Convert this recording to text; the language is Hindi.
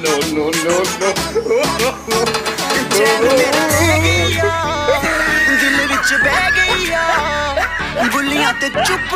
No, no, no, no. ਚੈਨ ਮੇਰਾ ਲੈ ਗਈ ਆ ਦਿਲ ਵਿੱਚ ਬਹਿ ਗਈ ਆ ਬੁੱਲੀਆਂ ਤੇ ਚੁੱਪ